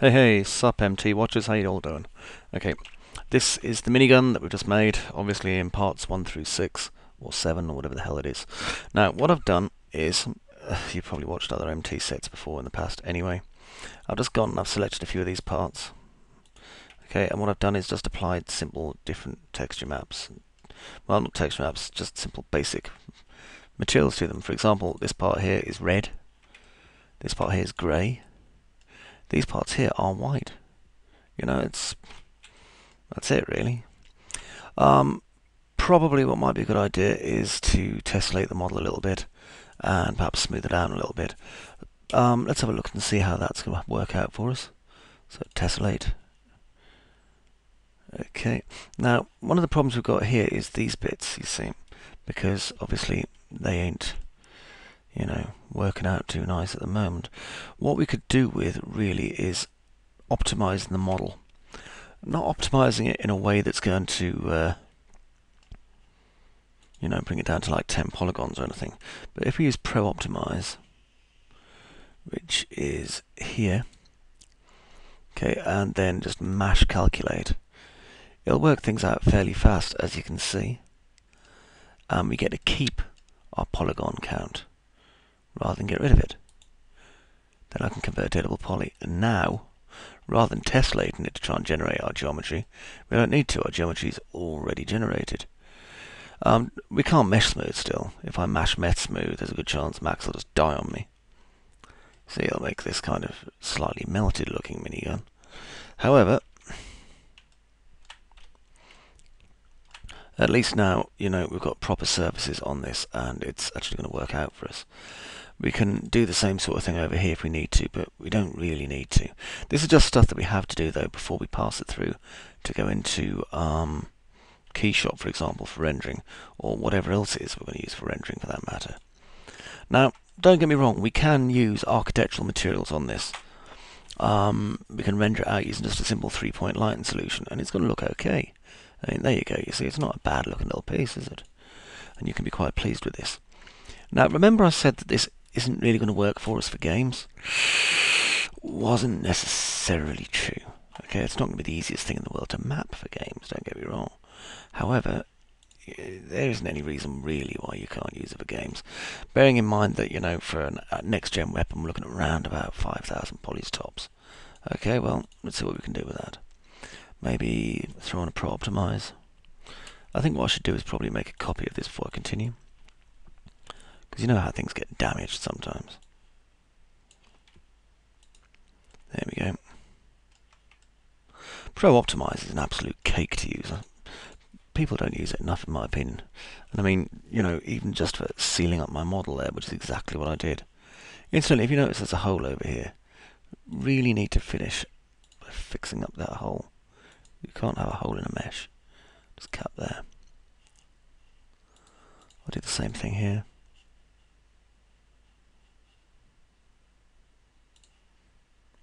Hey hey, sup MT watchers, how you all doing? Okay, this is the minigun that we've just made, obviously in parts 1 through 6, or 7, or whatever the hell it is. Now, what I've done is, uh, you've probably watched other MT sets before in the past anyway, I've just gone and I've selected a few of these parts. Okay, and what I've done is just applied simple different texture maps. Well, not texture maps, just simple basic materials to them. For example, this part here is red, this part here is grey, these parts here are white. You know, it's that's it really. Um, probably what might be a good idea is to tessellate the model a little bit and perhaps smooth it down a little bit. Um, let's have a look and see how that's going to work out for us. So tessellate. Okay, now one of the problems we've got here is these bits, you see, because obviously they ain't you know, working out too nice at the moment. What we could do with really is optimizing the model. Not optimizing it in a way that's going to, uh, you know, bring it down to like 10 polygons or anything. But if we use Pro Optimize, which is here, okay, and then just mash calculate, it'll work things out fairly fast, as you can see. And we get to keep our polygon count rather than get rid of it. Then I can convert editable poly. And now, rather than tessellating it to try and generate our geometry, we don't need to. Our geometry is already generated. Um, we can't mesh smooth still. If I mash mesh smooth, there's a good chance Max will just die on me. See, I'll make this kind of slightly melted looking minigun. However, at least now, you know, we've got proper surfaces on this and it's actually going to work out for us. We can do the same sort of thing over here if we need to, but we don't really need to. This is just stuff that we have to do, though, before we pass it through to go into um, KeyShot, for example, for rendering, or whatever else it is we're going to use for rendering, for that matter. Now, don't get me wrong, we can use architectural materials on this. Um, we can render it out using just a simple three-point lighting solution, and it's going to look okay. I mean, there you go. You see, it's not a bad-looking little piece, is it? And you can be quite pleased with this. Now, remember I said that this isn't really going to work for us for games wasn't necessarily true. Okay, it's not going to be the easiest thing in the world to map for games, don't get me wrong. However, there isn't any reason really why you can't use it for games. Bearing in mind that, you know, for a next gen weapon, we're looking at around about 5,000 polys tops. Okay, well, let's see what we can do with that. Maybe throw on a Pro Optimize. I think what I should do is probably make a copy of this before I continue. Because you know how things get damaged sometimes. There we go. Pro Optimize is an absolute cake to use. People don't use it enough, in my opinion. And I mean, you know, even just for sealing up my model there, which is exactly what I did. Incidentally, if you notice there's a hole over here, really need to finish by fixing up that hole. You can't have a hole in a mesh. Just cut there. I'll do the same thing here.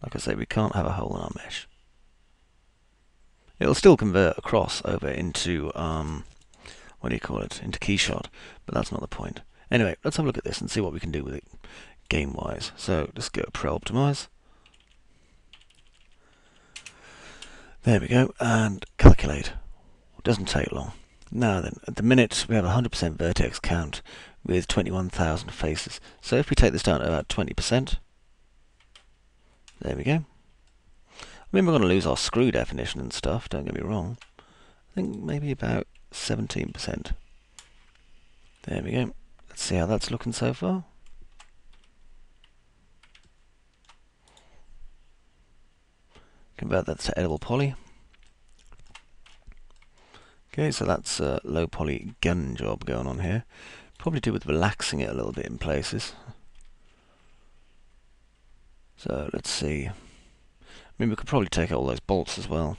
Like I say, we can't have a hole in our mesh. It'll still convert across over into, um, what do you call it, into KeyShot, but that's not the point. Anyway, let's have a look at this and see what we can do with it game-wise. So let's go Pro Optimize. There we go, and calculate. Doesn't take long. Now then, at the minute we have 100% vertex count with 21,000 faces. So if we take this down to about 20%, there we go. I mean, we're going to lose our screw definition and stuff, don't get me wrong. I think maybe about 17%. There we go. Let's see how that's looking so far. Convert that to editable poly. Okay, so that's a low poly gun job going on here. Probably do with relaxing it a little bit in places. So let's see. I mean, we could probably take out all those bolts as well.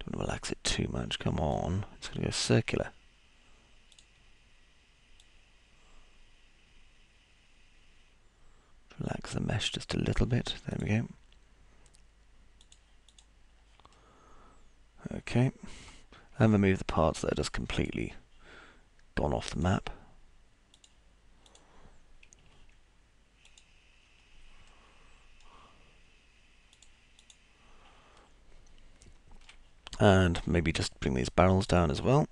Don't relax it too much. Come on. It's going to go circular. Relax the mesh just a little bit. There we go. Okay. And remove the parts that are just completely gone off the map. And maybe just bring these barrels down as well.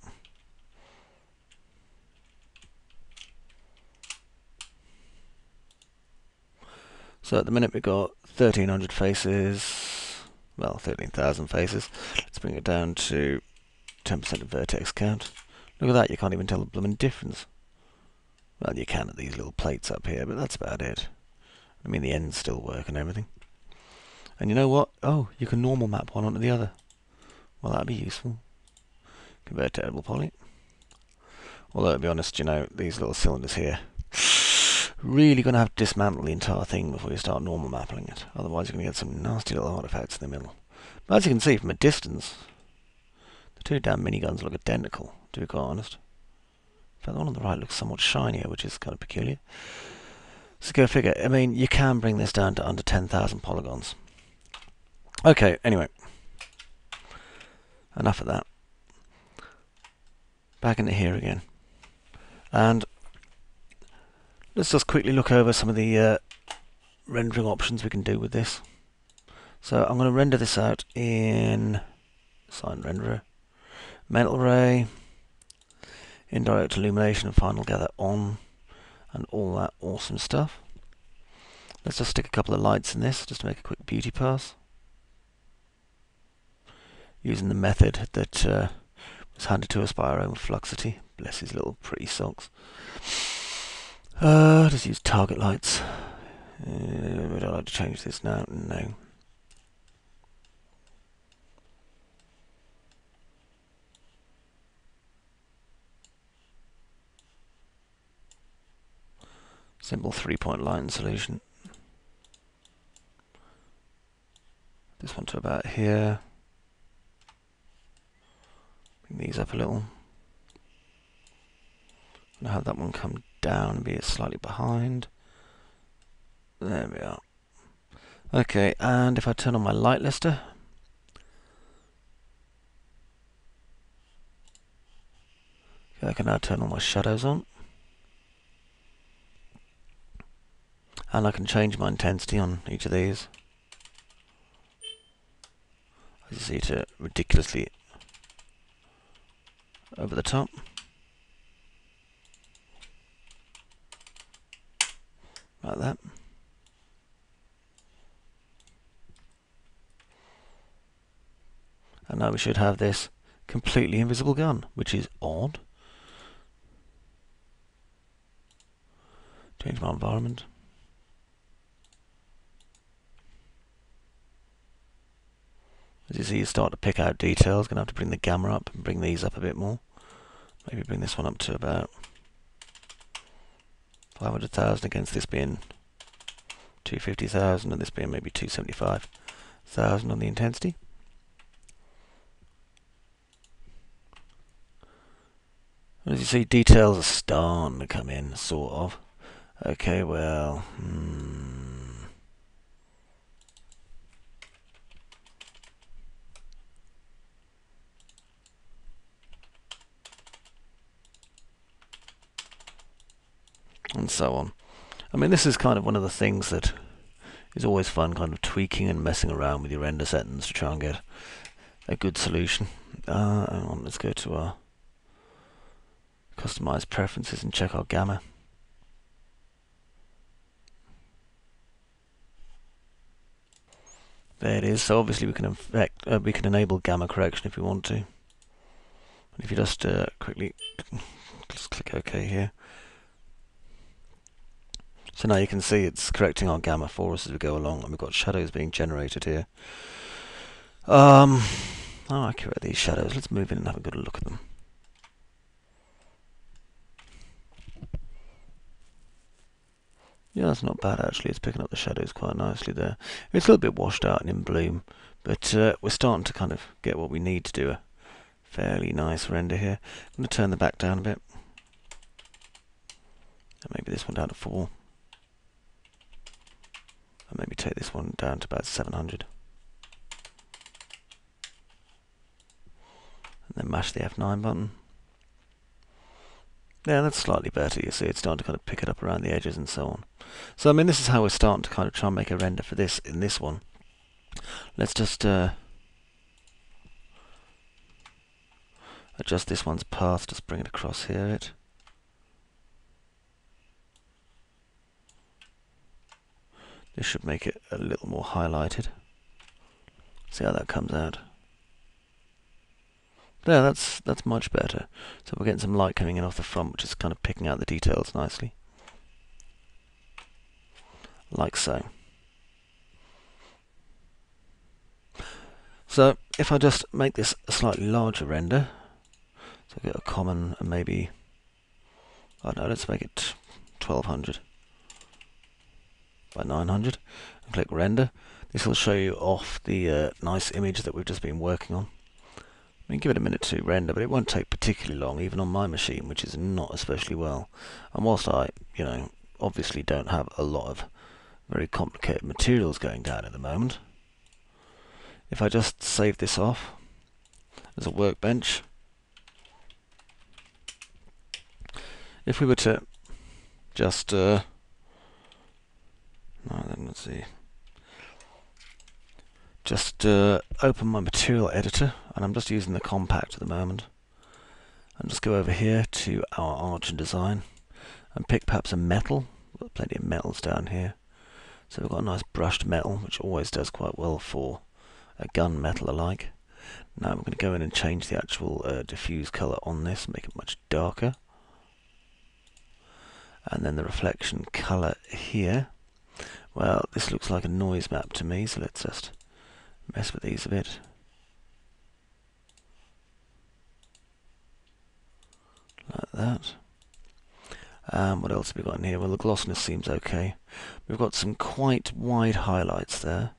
So at the minute we've got 1300 faces, well 13,000 faces. Let's bring it down to 10% of vertex count. Look at that, you can't even tell the blooming difference. Well, you can at these little plates up here, but that's about it. I mean, the ends still work and everything. And you know what? Oh, you can normal map one onto the other. Well, that'd be useful. Convert to editable poly. Although, to be honest, you know, these little cylinders here, really going to have to dismantle the entire thing before you start normal mapping it. Otherwise, you're going to get some nasty little artifacts in the middle. But as you can see from a distance, the two damn miniguns look identical, to be quite honest. In fact, the one on the right looks somewhat shinier, which is kind of peculiar. So go figure. I mean, you can bring this down to under 10,000 polygons. Okay, anyway. Enough of that. Back into here again. And let's just quickly look over some of the uh, rendering options we can do with this. So I'm going to render this out in Sign Renderer, Mental Ray, Indirect Illumination and Final Gather on, and all that awesome stuff. Let's just stick a couple of lights in this just to make a quick beauty pass using the method that uh, was handed to us by our own Fluxity. Bless his little pretty socks. Uh, just use target lights. Uh, I like to change this now? No. Simple three-point line solution. This one to about here. These up a little. And have that one come down and be slightly behind. There we are. Okay, and if I turn on my light lister, I can now turn all my shadows on. And I can change my intensity on each of these. As you see, to ridiculously over the top. Like that. And now we should have this completely invisible gun, which is odd. Change my environment. As you see, you start to pick out details. Going to have to bring the gamma up and bring these up a bit more. Maybe bring this one up to about 500,000 against this being 250,000 and this being maybe 275,000 on the intensity. As you see, details are starting to come in, sort of. Okay, well, hmm. And so on. I mean, this is kind of one of the things that is always fun, kind of tweaking and messing around with your render settings to try and get a good solution. Uh, on, let's go to our customize preferences and check our gamma. There it is. So obviously we can affect, uh, we can enable gamma correction if we want to. And if you just uh, quickly just click OK here, so now you can see it's correcting our gamma for us as we go along, and we've got shadows being generated here. Um, how accurate these shadows? Let's move in and have a good look at them. Yeah, that's not bad actually. It's picking up the shadows quite nicely there. It's a little bit washed out and in bloom, but uh, we're starting to kind of get what we need to do a fairly nice render here. I'm going to turn the back down a bit. And maybe this one down to 4 and maybe take this one down to about 700 and then mash the F9 button. Yeah that's slightly better you see. It's starting to kind of pick it up around the edges and so on. So I mean this is how we're starting to kind of try and make a render for this in this one. Let's just uh, adjust this one's path, just bring it across here a This should make it a little more highlighted. See how that comes out. There, that's that's much better. So we're getting some light coming in off the front, which is kind of picking out the details nicely. Like so. So if I just make this a slightly larger render, so get a common and maybe, I don't know, let's make it 1200 by 900 and click render. This will show you off the uh, nice image that we've just been working on. I mean, give it a minute to render, but it won't take particularly long, even on my machine, which is not especially well. And whilst I, you know, obviously don't have a lot of very complicated materials going down at the moment, if I just save this off as a workbench, if we were to just, uh, no, then let's see, just uh, open my material editor and I'm just using the compact at the moment. And just go over here to our arch and design and pick perhaps a metal. We've got plenty of metals down here. So we've got a nice brushed metal which always does quite well for a gun metal alike. Now I'm going to go in and change the actual uh, diffuse color on this make it much darker. And then the reflection color here well this looks like a noise map to me so let's just mess with these a bit. Like that. Um, what else have we got in here? Well, the glossiness seems okay. We've got some quite wide highlights there.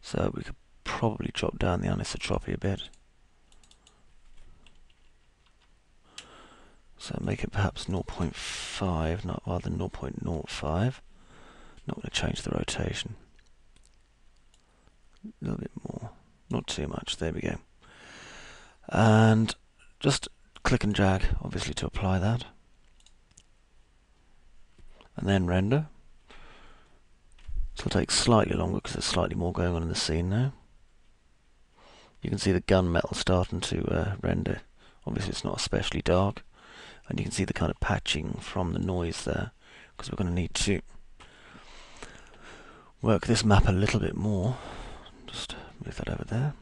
So we could probably drop down the anisotropy a bit. So make it perhaps 0.5, not rather than 0.05. Not going to change the rotation a little bit more, not too much, there we go. And just click and drag, obviously, to apply that. And then render. Will take slightly longer because there's slightly more going on in the scene now. You can see the gunmetal starting to uh, render. Obviously it's not especially dark. And you can see the kind of patching from the noise there because we're going to need to work this map a little bit more just move that over there.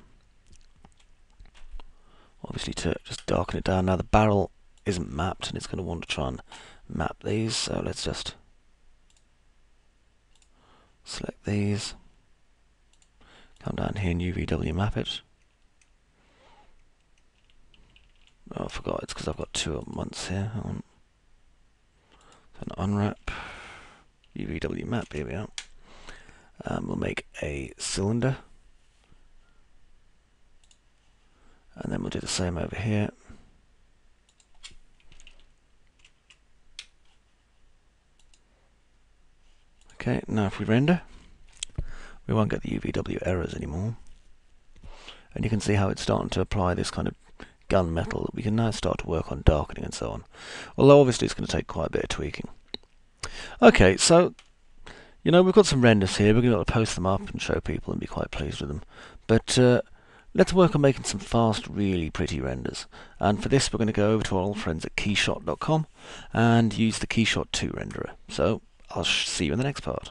Obviously to just darken it down. Now the barrel isn't mapped and it's going to want to try and map these. So let's just select these. Come down here and UVW map it. Oh, I forgot. It's because I've got two at once here. On. An unwrap. UVW map. Here we are. Um, we'll make a cylinder. and then we'll do the same over here. Okay, now if we render, we won't get the UVW errors anymore. And you can see how it's starting to apply this kind of gunmetal that we can now start to work on darkening and so on. Although obviously it's going to take quite a bit of tweaking. Okay, so, you know, we've got some renders here. We're going to, to post them up and show people and be quite pleased with them. But uh, Let's work on making some fast, really pretty renders. And for this, we're going to go over to our old friends at keyshot.com and use the Keyshot 2 renderer. So I'll see you in the next part.